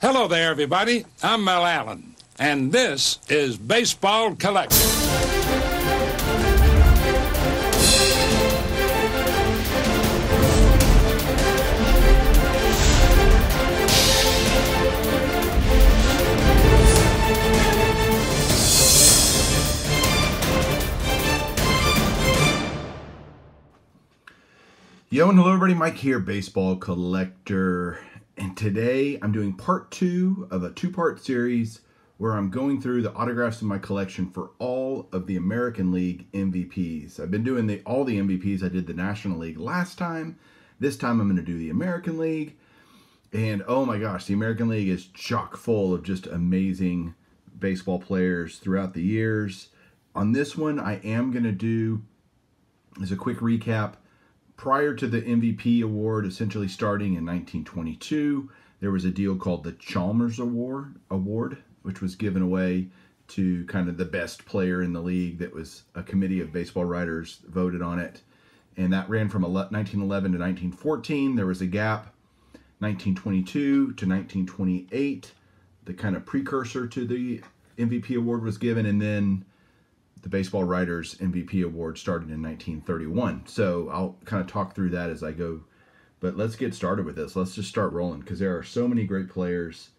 Hello there, everybody. I'm Mel Allen, and this is Baseball Collection. Yo and hello everybody, Mike here, Baseball Collector. And today I'm doing part two of a two-part series where I'm going through the autographs in my collection for all of the American League MVPs. I've been doing the all the MVPs. I did the National League last time. This time I'm going to do the American League. And oh my gosh, the American League is chock full of just amazing baseball players throughout the years. On this one, I am going to do as a quick recap prior to the MVP award essentially starting in 1922, there was a deal called the Chalmers Award, award which was given away to kind of the best player in the league. That was a committee of baseball writers voted on it. And that ran from 1911 to 1914. There was a gap, 1922 to 1928. The kind of precursor to the MVP award was given. And then the Baseball Writers MVP Award started in 1931. So I'll kind of talk through that as I go. But let's get started with this. Let's just start rolling because there are so many great players,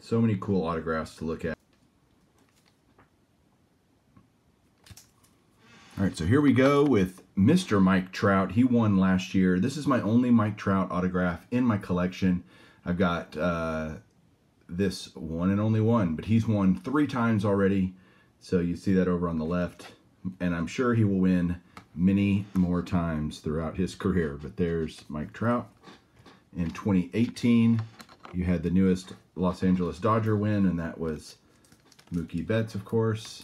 so many cool autographs to look at. All right, so here we go with Mr. Mike Trout. He won last year. This is my only Mike Trout autograph in my collection. I've got uh, this one and only one, but he's won three times already. So you see that over on the left, and I'm sure he will win many more times throughout his career. But there's Mike Trout. In 2018, you had the newest Los Angeles Dodger win, and that was Mookie Betts, of course.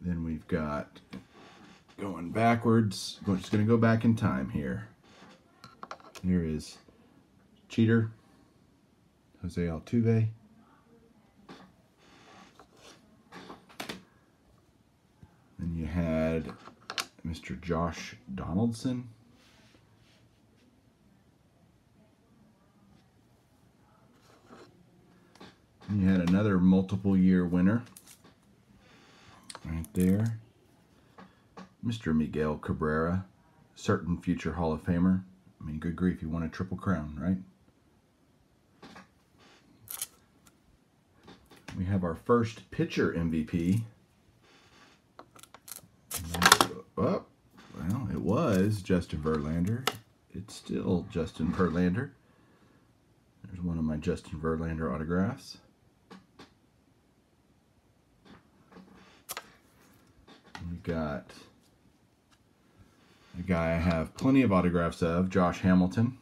Then we've got going backwards. We're just going to go back in time here. Here is Cheater, Jose Altuve. Then you had Mr. Josh Donaldson. You had another multiple year winner right there. Mr. Miguel Cabrera, certain future Hall of Famer. I mean, good grief, you won a triple crown, right? We have our first pitcher MVP. Oh, well, it was Justin Verlander. It's still Justin Verlander. There's one of my Justin Verlander autographs. We got a guy I have plenty of autographs of, Josh Hamilton.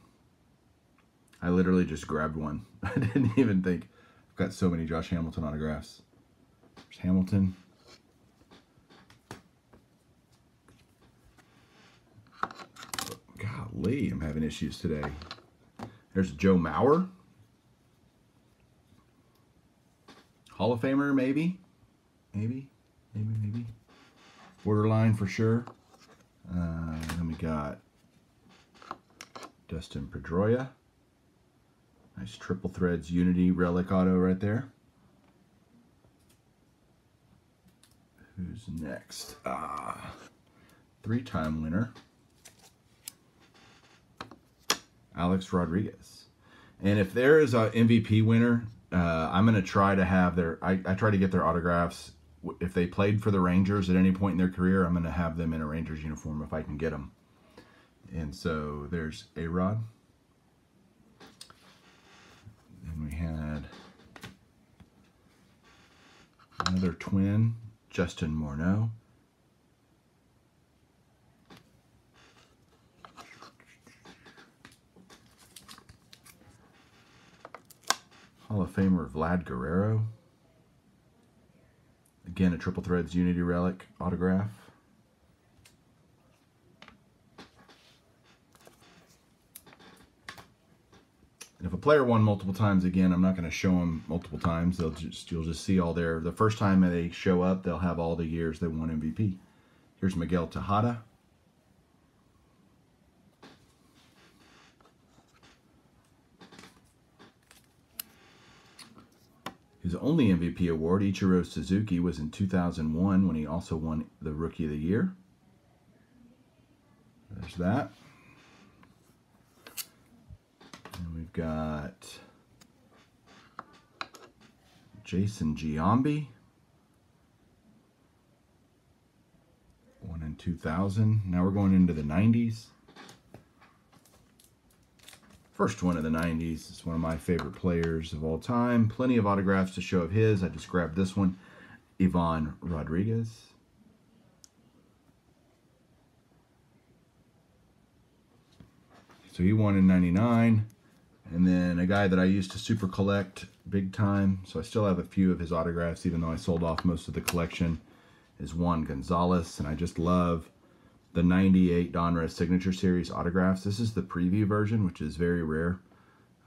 I literally just grabbed one. I didn't even think. I've got so many Josh Hamilton autographs. There's Hamilton. Golly, I'm having issues today. There's Joe Mauer. Hall of Famer, maybe. Maybe. Maybe, maybe. Borderline for sure. Uh, then we got Dustin Pedroia. Nice triple threads Unity relic auto right there. Who's next? Ah, three-time winner. Alex Rodriguez. And if there is a MVP winner, uh, I'm going to try to have their, I, I try to get their autographs. If they played for the Rangers at any point in their career, I'm going to have them in a Rangers uniform if I can get them. And so there's A-Rod. Then we had another twin, Justin Morneau. Of Famer Vlad Guerrero. Again, a Triple Threads Unity Relic autograph. And if a player won multiple times, again, I'm not going to show them multiple times. They'll just you'll just see all their the first time they show up, they'll have all the years they won MVP. Here's Miguel Tejada. His only MVP award, Ichiro Suzuki, was in 2001 when he also won the Rookie of the Year. There's that. And we've got Jason Giambi. One in 2000. Now we're going into the 90s. First one of the 90s. It's one of my favorite players of all time. Plenty of autographs to show of his. I just grabbed this one. Ivan Rodriguez. So he won in 99. And then a guy that I used to super collect big time. So I still have a few of his autographs, even though I sold off most of the collection, is Juan Gonzalez. And I just love the 98 Donruss Signature Series autographs. This is the preview version, which is very rare.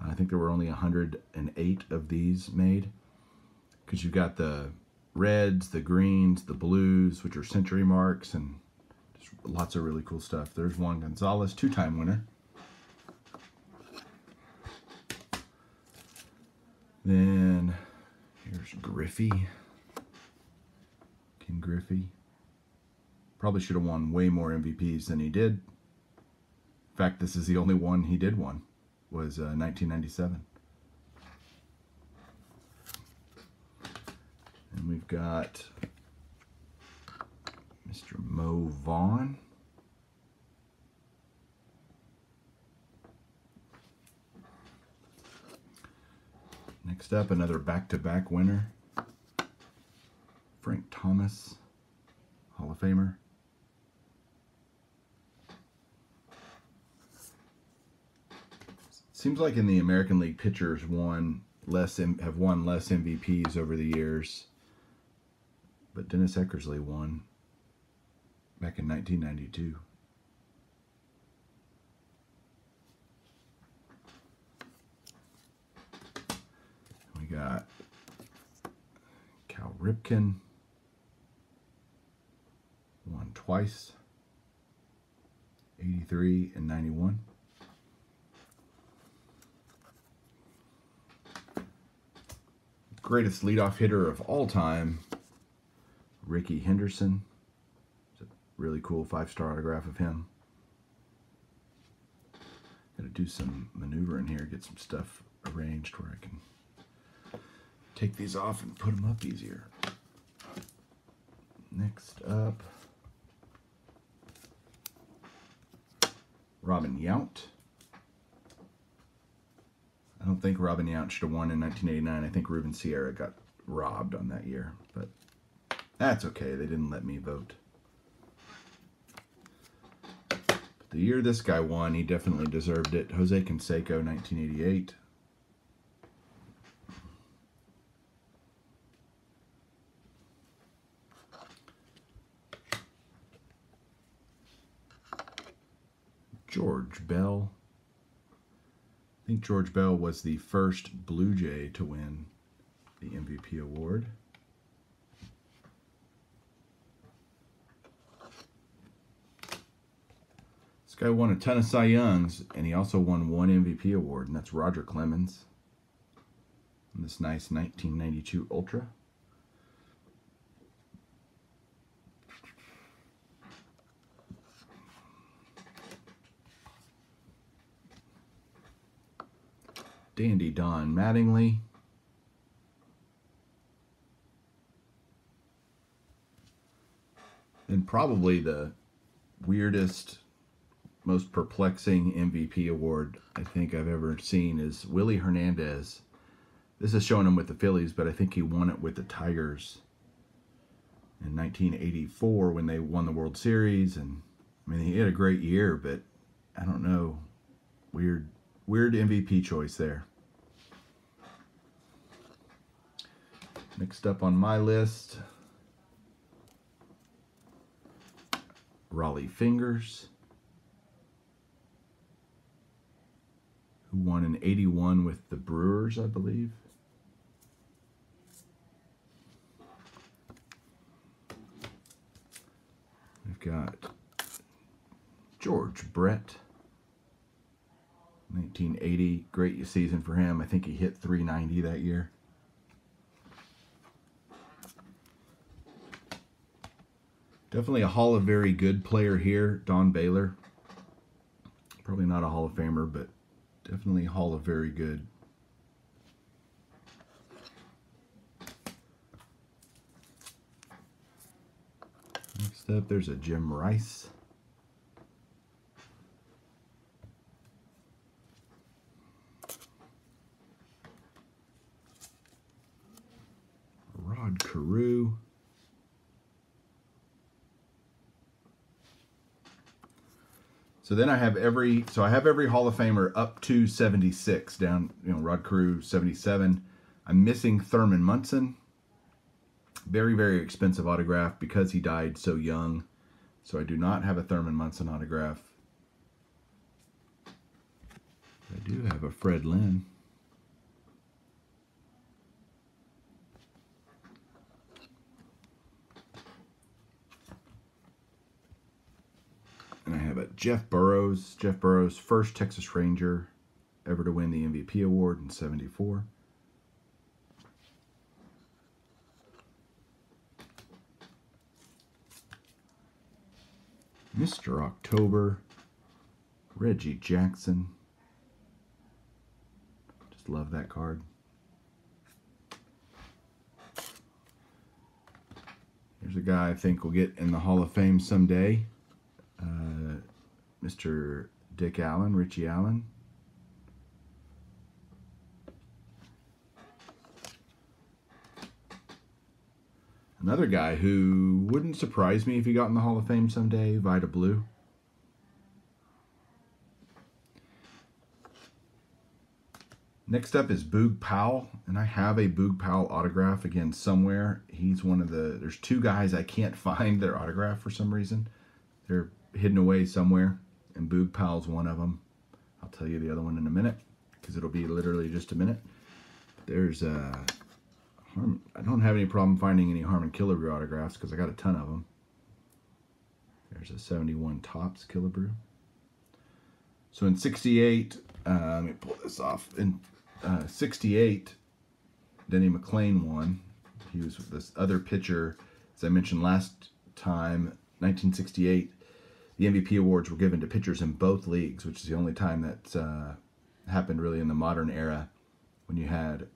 I think there were only 108 of these made. Because you've got the reds, the greens, the blues, which are century marks, and just lots of really cool stuff. There's Juan Gonzalez, two-time winner. Then here's Griffey. Ken Griffey. Probably should have won way more MVPs than he did. In fact, this is the only one he did won, was uh, 1997. And we've got Mr. Mo Vaughn. Next up, another back-to-back -back winner. Frank Thomas, Hall of Famer. Seems like in the American League, pitchers won less have won less MVPs over the years. But Dennis Eckersley won back in 1992. We got Cal Ripken won twice 83 and 91 greatest leadoff hitter of all time, Rickey Henderson. It's a really cool five-star autograph of him. Got to do some maneuvering here, get some stuff arranged where I can take these off and put them up easier. Next up, Robin Yount. I don't think Robin Yount should have won in 1989. I think Ruben Sierra got robbed on that year, but that's okay. They didn't let me vote. But the year this guy won, he definitely deserved it. Jose Canseco, 1988. George Bell. I think George Bell was the first Blue Jay to win the MVP award. This guy won a ton of Cy Youngs, and he also won one MVP award, and that's Roger Clemens. This nice 1992 Ultra. Dandy Don Mattingly. And probably the weirdest, most perplexing MVP award I think I've ever seen is Willie Hernandez. This is showing him with the Phillies, but I think he won it with the Tigers in 1984 when they won the World Series. And I mean, he had a great year, but I don't know. Weird Weird MVP choice there. Next up on my list, Rollie Fingers, who won in 81 with the Brewers, I believe. We've got George Brett. 1980, great season for him. I think he hit 390 that year. Definitely a Hall of Very Good player here, Don Baylor. Probably not a Hall of Famer, but definitely Hall of Very Good. Next up, there's a Jim Rice. So then I have every so I have every Hall of Famer up to 76 down, you know, Rod Carew 77. I'm missing Thurman Munson. Very, very expensive autograph because he died so young. So I do not have a Thurman Munson autograph. I do have a Fred Lynn. A Jeff Burroughs, Jeff Burroughs, first Texas Ranger ever to win the MVP award in 74. Mr. October, Reggie Jackson. Just love that card. Here's a guy I think will get in the Hall of Fame someday. Uh, Mr. Dick Allen, Richie Allen. Another guy who wouldn't surprise me if he got in the Hall of Fame someday, Vida Blue. Next up is Boog Powell, and I have a Boog Powell autograph again somewhere. He's one of the, there's two guys I can't find their autograph for some reason. They're hidden away somewhere, and Boog Powell's one of them. I'll tell you the other one in a minute, because it'll be literally just a minute. There's, uh, I don't have any problem finding any Harmon Killebrew autographs, because I got a ton of them. There's a 71 Topps Killebrew. So in 68, uh, let me pull this off. In uh, 68, Denny McLain won. He was with this other pitcher, as I mentioned last time, 1968. The MVP awards were given to pitchers in both leagues, which is the only time that uh, happened really in the modern era when you had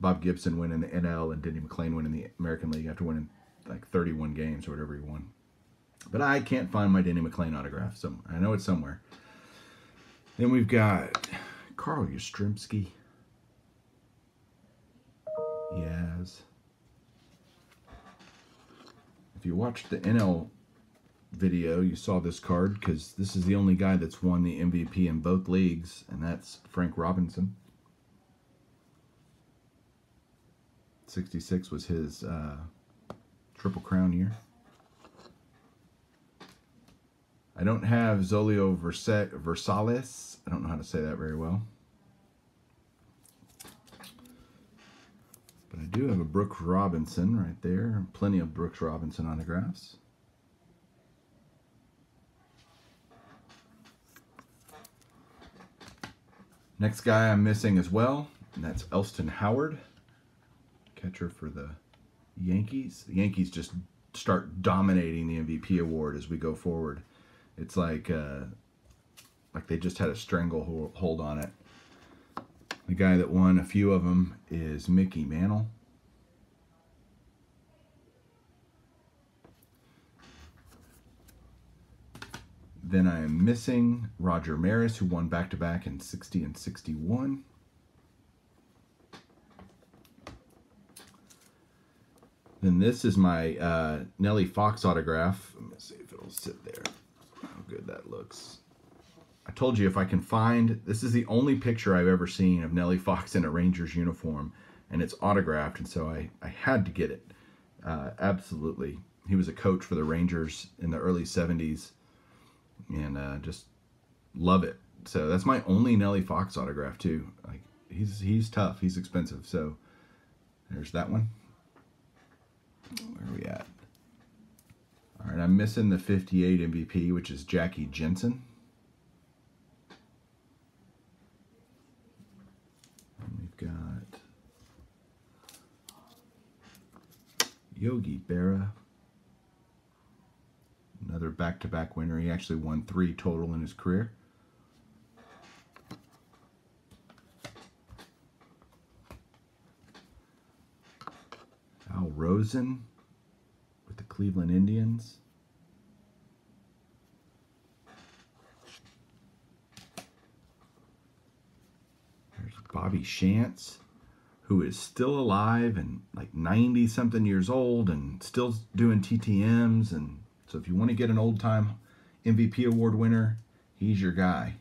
Bob Gibson win in the NL and Denny McLain win in the American League after winning like 31 games or whatever he won. But I can't find my Denny McLain autograph, so I know it's somewhere. Then we've got Carl Yastrzemski. Yes. If you watched the NL video, you saw this card because this is the only guy that's won the MVP in both leagues, and that's Frank Robinson. 66 was his uh, Triple Crown year. I don't have Zolio Verse Versalis. I don't know how to say that very well. But I do have a Brooks Robinson right there. Plenty of Brooks Robinson autographs. Next guy I'm missing as well, and that's Elston Howard, catcher for the Yankees. The Yankees just start dominating the MVP award as we go forward. It's like uh, like they just had a stranglehold on it. The guy that won a few of them is Mickey Mantle. Then I am missing Roger Maris, who won back-to-back in 60 and 61. Then this is my uh, Nellie Fox autograph. Let me see if it'll sit there. How good that looks. I told you if I can find, this is the only picture I've ever seen of Nellie Fox in a Rangers uniform, and it's autographed, and so I, I had to get it. Uh, absolutely. He was a coach for the Rangers in the early 70s, and uh, just love it. So that's my only Nellie Fox autograph too. Like he's he's tough, he's expensive. So there's that one. Where are we at? All right, I'm missing the 58 MVP, which is Jackie Jensen. We've got Yogi Berra. Back-to-back winner. He actually won three total in his career. Al Rosen with the Cleveland Indians. There's Bobby Shantz, who is still alive and like 90 something years old and still doing TTMs. And so if you want to get an old time MVP award winner, he's your guy.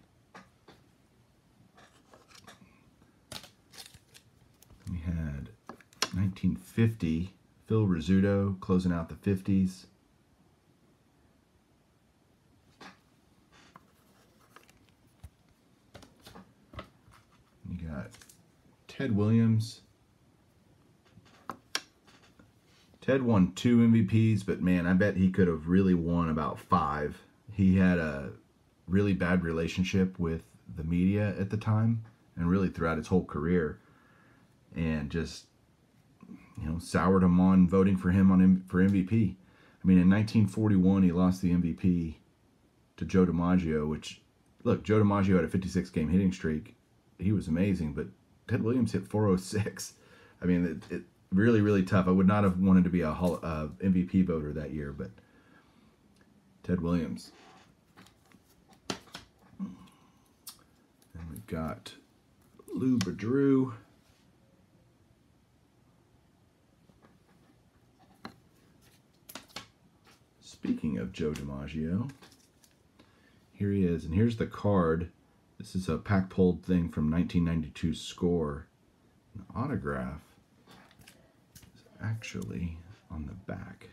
We had 1950, Phil Rizzuto closing out the 50s. You got Ted Williams. Ted won two MVPs, but man, I bet he could have really won about five. He had a really bad relationship with the media at the time and really throughout his whole career and just you know soured him on voting for him on M- for MVP. I mean, in 1941 he lost the MVP to Joe DiMaggio, which look, Joe DiMaggio had a 56 game hitting streak. He was amazing, but Ted Williams hit 406. I mean, it, it really really tough. I would not have wanted to be a Hall, uh, MVP voter that year, but Ted Williams. And we've got Lou Boudreau. Speaking of Joe DiMaggio, here he is, and here's the card. This is a pack pulled thing from 1992 score. An autograph actually on the back.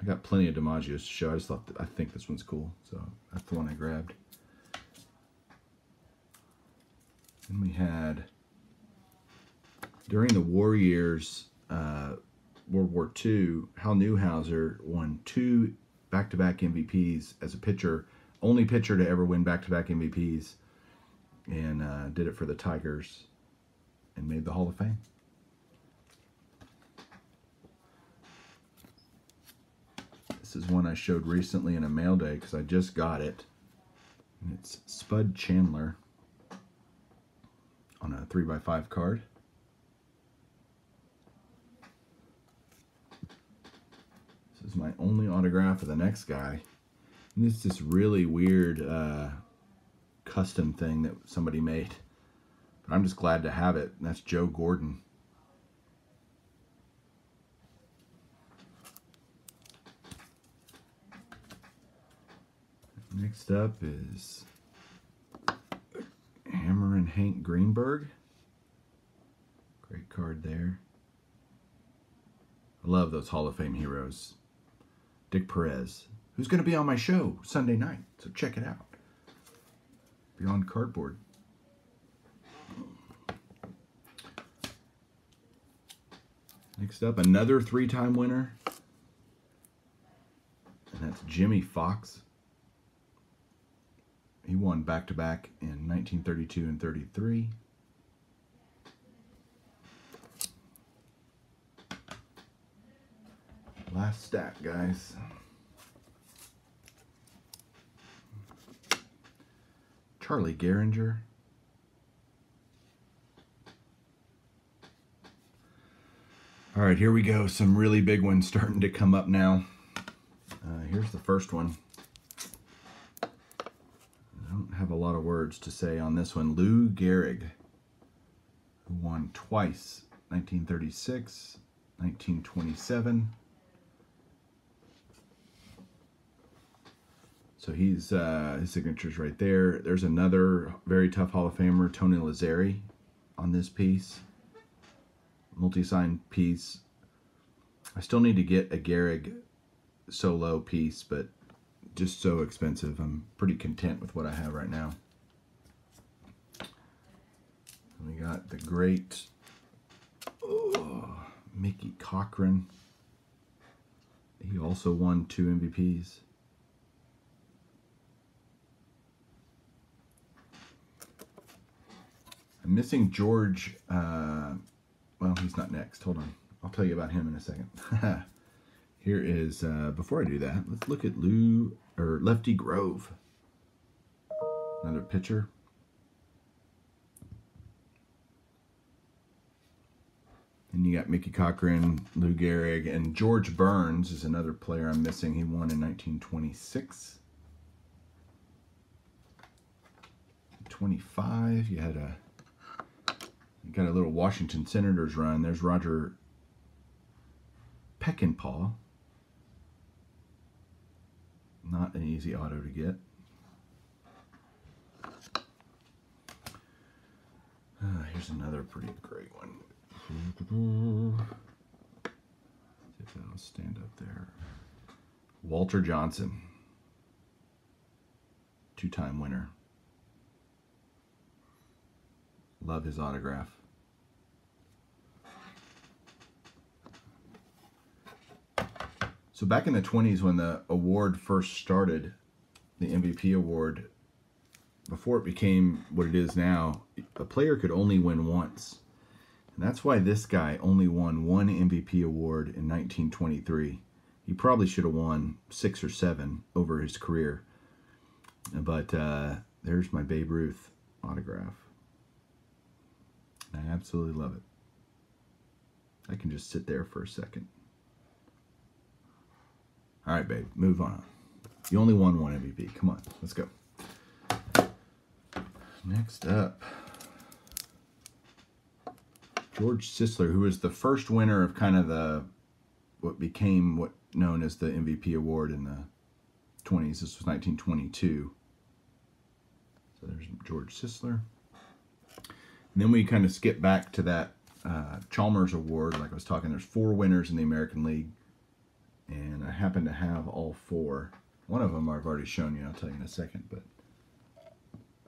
I got plenty of DiMaggios to show. I just thought that, I think this one's cool, so that's the one I grabbed. Then we had during the war years, uh, World War II, Hal Newhouser won two back-to-back MVPs as a pitcher, only pitcher to ever win back-to-back MVPs, and uh, did it for the Tigers, and made the Hall of Fame. This is one I showed recently in a mail day because I just got it. And it's Spud Chandler on a 3x5 card. This is my only autograph of the next guy. And this is this really weird uh, custom thing that somebody made. But I'm just glad to have it. And that's Joe Gordon. Next up is Hammerin' Hank Greenberg. Great card there. I love those Hall of Fame heroes. Dick Perez, who's going to be on my show Sunday night, so check it out. Beyond Cardboard. Next up, another three-time winner. And that's Jimmie Foxx. He won back-to-back -back in 1932 and 33. Last stack, guys. Charlie Gehringer. All right, here we go. Some really big ones starting to come up now. Uh, here's the first one. I don't have a lot of words to say on this one. Lou Gehrig, who won twice, 1936, 1927. So he's uh, his signature's right there. There's another very tough Hall of Famer, Tony Lazzeri, on this piece. Multi-sign piece. I still need to get a Gehrig solo piece, but just so expensive. I'm pretty content with what I have right now. We got the great oh, Mickey Cochrane. He also won two MVPs. I'm missing George. Uh, well, he's not next. Hold on. I'll tell you about him in a second. Here is, uh, before I do that, let's look at Lou, or Lefty Grove. Another pitcher. Then you got Mickey Cochrane, Lou Gehrig, and George Burns is another player I'm missing. He won in 1926. 25, you had a got a little Washington Senators run. There's Roger Peckinpaugh. Not an easy auto to get. Uh, here's another pretty great one. If that'll stand up there. Walter Johnson, two time winner. Love his autograph. So back in the 20s when the award first started, the MVP award, before it became what it is now, a player could only win once. And that's why this guy only won one MVP award in 1923. He probably should have won six or seven over his career. But uh, there's my Babe Ruth autograph. I absolutely love it. I can just sit there for a second. All right, babe, move on. You only won one MVP. Come on, let's go. Next up, George Sisler, who was the first winner of kind of the what became what known as the MVP award in the 20s. This was 1922. So there's George Sisler. And then we kind of skip back to that uh, Chalmers Award. Like I was talking, there's four winners in the American League and I happen to have all four. One of them I've already shown you, I'll tell you in a second, but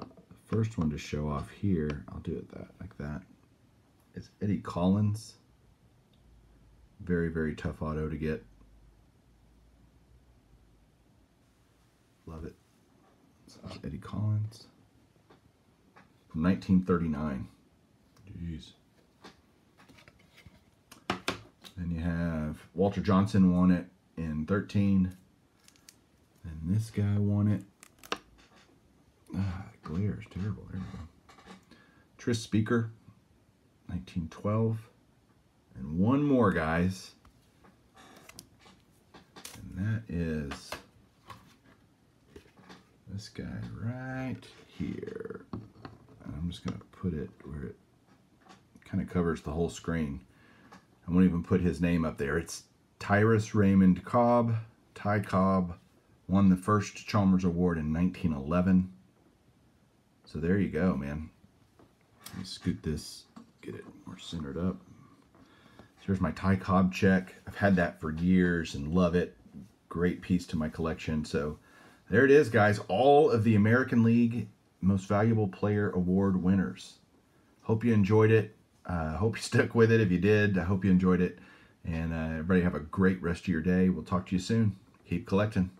the first one to show off here, I'll do it that like that. It's Eddie Collins. Very, very tough auto to get. Love it. So Eddie Collins from 1939. Jeez. Then you have Walter Johnson won it in 13. And this guy won it. Ah, glare is terrible. There we go. Tris Speaker, 1912. And one more, guys. And that is this guy right here. I'm just going to put it where it kind of covers the whole screen. I won't even put his name up there. It's Tyrus Raymond Cobb. Ty Cobb won the first Chalmers Award in 1911. So there you go, man. Let me scoot this, get it more centered up. So here's my Ty Cobb check. I've had that for years and love it. Great piece to my collection. So there it is, guys. All of the American League Most Valuable Player Award winners. Hope you enjoyed it. I uh, hope you stuck with it. If you did, I hope you enjoyed it. And uh, everybody have a great rest of your day. We'll talk to you soon. Keep collecting.